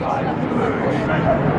Oh, look,